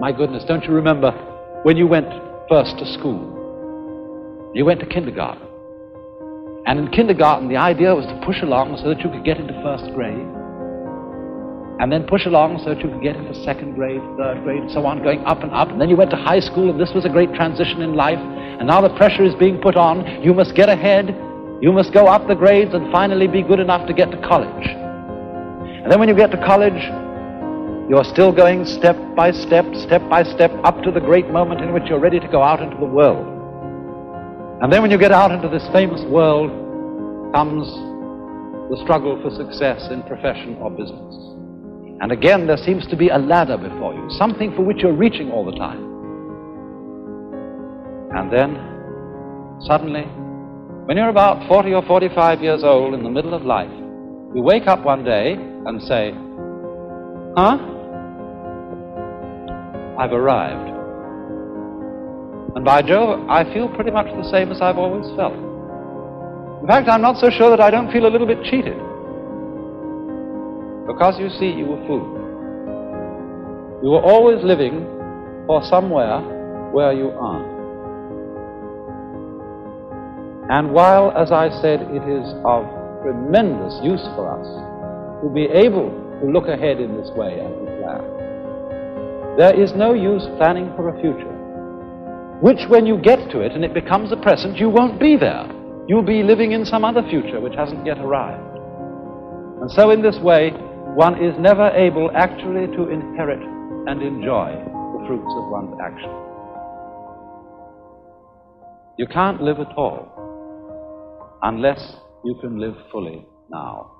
My goodness, don't you remember when you went first to school? You went to kindergarten. And in kindergarten, the idea was to push along so that you could get into first grade. And then push along so that you could get into second grade, third grade, and so on, going up and up. And then you went to high school, and this was a great transition in life. And now the pressure is being put on. You must get ahead. You must go up the grades and finally be good enough to get to college. And then when you get to college, you're still going step by step, step by step, up to the great moment in which you're ready to go out into the world. And then when you get out into this famous world, comes the struggle for success in profession or business. And again, there seems to be a ladder before you, something for which you're reaching all the time. And then, suddenly, when you're about 40 or 45 years old in the middle of life, you wake up one day and say, Huh? I've arrived. And by Jove, I feel pretty much the same as I've always felt. In fact, I'm not so sure that I don't feel a little bit cheated. Because you see, you were fooled. You were always living for somewhere where you aren't. And while, as I said, it is of tremendous use for us to be able to look ahead in this way and to plan, there is no use planning for a future, which when you get to it and it becomes a present, you won't be there. You'll be living in some other future which hasn't yet arrived. And so in this way, one is never able actually to inherit and enjoy the fruits of one's action. You can't live at all unless you can live fully now.